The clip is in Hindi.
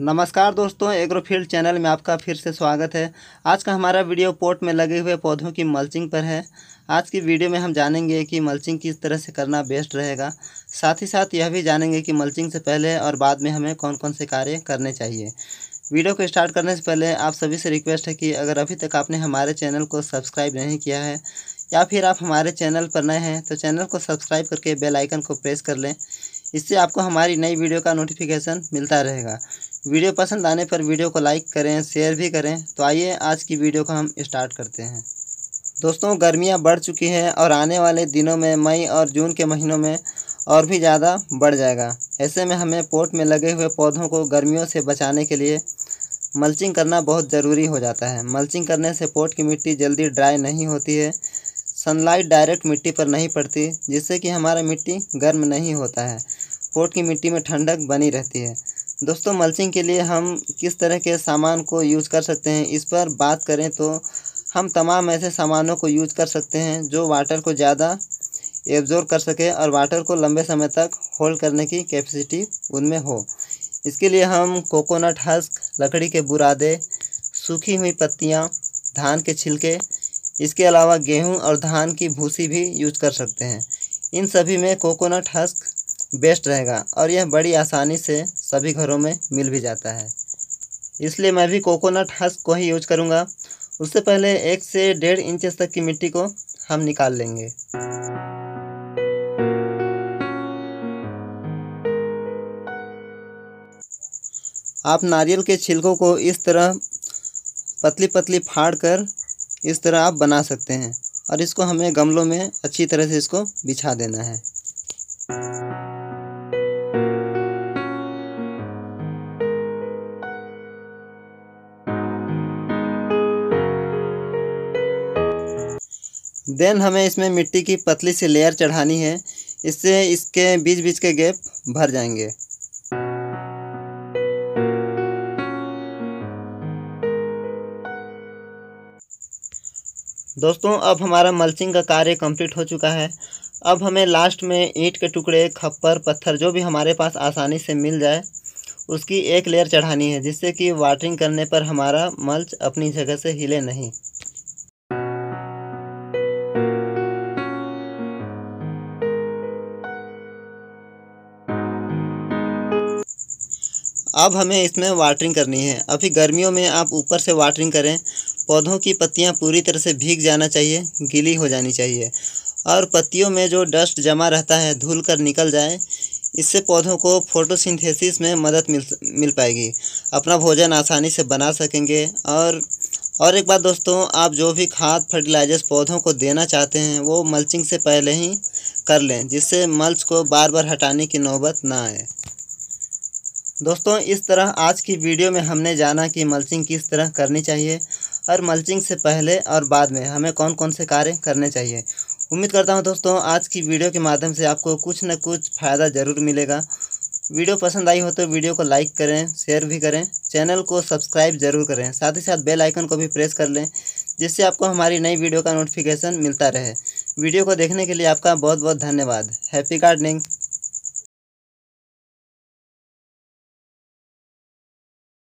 नमस्कार दोस्तों एग्रोफील्ड चैनल में आपका फिर से स्वागत है। आज का हमारा वीडियो पोर्ट में लगे हुए पौधों की मल्चिंग पर है। आज की वीडियो में हम जानेंगे कि मल्चिंग किस तरह से करना बेस्ट रहेगा। साथ ही साथ यह भी जानेंगे कि मल्चिंग से पहले और बाद में हमें कौन कौन से कार्य करने चाहिए। वीडियो को स्टार्ट करने से पहले आप सभी से रिक्वेस्ट है कि अगर अभी तक आपने हमारे चैनल को सब्सक्राइब नहीं किया है, या फिर आप हमारे चैनल पर नए हैं तो चैनल को सब्सक्राइब करके बेल आइकन को प्रेस कर लें। इससे आपको हमारी नई वीडियो का नोटिफिकेशन मिलता रहेगा। वीडियो पसंद आने पर वीडियो को लाइक करें, शेयर भी करें। तो आइए आज की वीडियो को हम स्टार्ट करते हैं। दोस्तों, गर्मियाँ बढ़ चुकी हैं और आने वाले दिनों में, मई और जून के महीनों में और भी ज़्यादा बढ़ जाएगा। ऐसे में हमें पोट में लगे हुए पौधों को गर्मियों से बचाने के लिए मल्चिंग करना बहुत ज़रूरी हो जाता है। मल्चिंग करने से पोट की मिट्टी जल्दी ड्राई नहीं होती है, सनलाइट डायरेक्ट मिट्टी पर नहीं पड़ती, जिससे कि हमारा मिट्टी गर्म नहीं होता है। पोट की मिट्टी में ठंडक बनी रहती है। दोस्तों मल्चिंग के लिए हम किस तरह के सामान को यूज़ कर सकते हैं? इस पर बात करें तो हम तमाम ऐसे सामानों को यूज़ कर सकते हैं जो वाटर को ज़्यादा एब्जॉर्ब कर सके और वाटर को लंबे समय तक होल्ड करने की कैपेसिटी उनमें हो। इसके लिए हम कोकोनट हस्क लकड़ी के बुरादे, सूखी हुई पत्तियाँ, धान के छिलके, इसके अलावा गेहूँ और धान की भूसी भी यूज़ कर सकते हैं। इन सभी में कोकोनट हस्क बेस्ट रहेगा और यह बड़ी आसानी से सभी घरों में मिल भी जाता है। इसलिए मैं भी कोकोनट हस्क को ही यूज़ करूँगा। उससे पहले एक से डेढ़ इंच तक की मिट्टी को हम निकाल लेंगे। आप नारियल के छिलकों को इस तरह पतली पतली फाड़ कर इस तरह आप बना सकते हैं और इसको हमें गमलों में अच्छी तरह से इसको बिछा देना है। देन हमें इसमें मिट्टी की पतली सी लेयर चढ़ानी है। इससे इसके बीच बीच के गैप भर जाएँगे। दोस्तों, अब हमारा मल्चिंग का कार्य कंप्लीट हो चुका है। अब हमें लास्ट में ईंट के टुकड़े, खप्पर, पत्थर, जो भी हमारे पास आसानी से मिल जाए, उसकी एक लेयर चढ़ानी है, जिससे कि वाटरिंग करने पर हमारा मल्च अपनी जगह से हिले नहीं। अब हमें इसमें वाटरिंग करनी है। अभी गर्मियों में आप ऊपर से वाटरिंग करें। पौधों की पत्तियाँ पूरी तरह से भीग जाना चाहिए, गीली हो जानी चाहिए। और पत्तियों में जो डस्ट जमा रहता है धुल कर निकल जाए, इससे पौधों को फोटोसिंथेसिस में मदद मिल मिल पाएगी। अपना भोजन आसानी से बना सकेंगे। और और एक बात दोस्तों, आप जो भी खाद फर्टिलाइजर्स पौधों को देना चाहते हैं, वो मल्चिंग से पहले ही कर लें, जिससे मल्च को बार बार हटाने की नौबत ना आए। दोस्तों, इस तरह आज की वीडियो में हमने जाना कि मल्चिंग किस तरह करनी चाहिए और मल्चिंग से पहले और बाद में हमें कौन कौन से कार्य करने चाहिए। उम्मीद करता हूँ दोस्तों, आज की वीडियो के माध्यम से आपको कुछ न कुछ फ़ायदा ज़रूर मिलेगा। वीडियो पसंद आई हो तो वीडियो को लाइक करें शेयर भी करें, चैनल को सब्सक्राइब ज़रूर करें, साथ ही साथ बेल आइकन को भी प्रेस कर लें, जिससे आपको हमारी नई वीडियो का नोटिफिकेशन मिलता रहे। वीडियो को देखने के लिए आपका बहुत बहुत धन्यवाद। Happy gardening